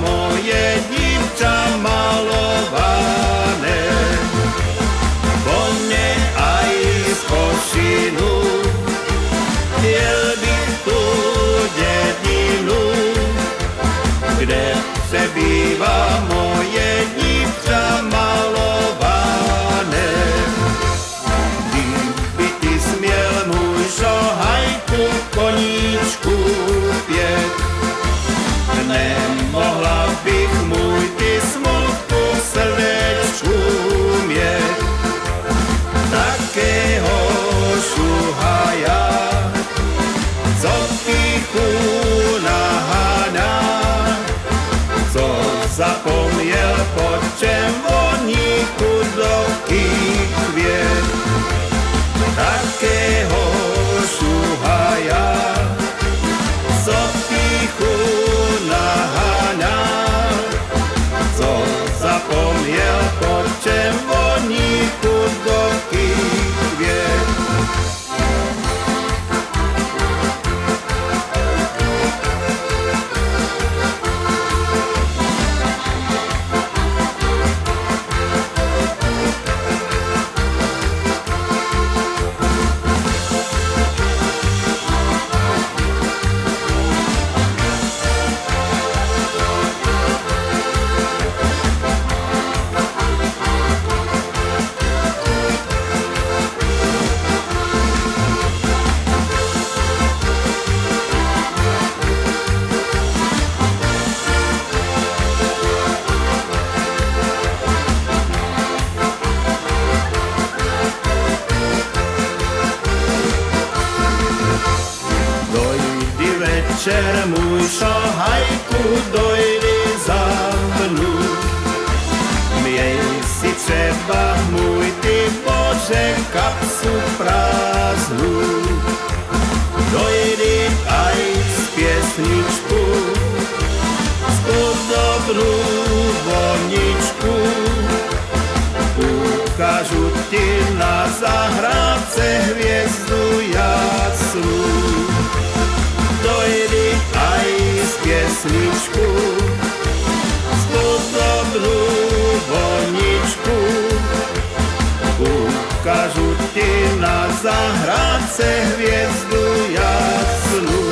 moje dívča malované. Koně aj z košinu, jel bych tu dědinu, kde se bývá moje večer můj šohajku, dojdi za mnu. Měj si třeba můj ty bože kapsu prázdnu. Dojdi aj z pěsničku, z dobrou voničku. Ukážu ti na zahrádce hvězdu na zahrádce hviezdu jasnú.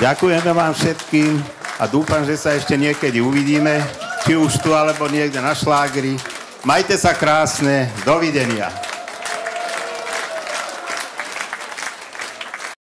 Ďakujeme vám všetkým a dúfam, že sa ešte niekedy uvidíme, či už tu alebo niekde na šlágri. Majte sa krásne, dovidenia.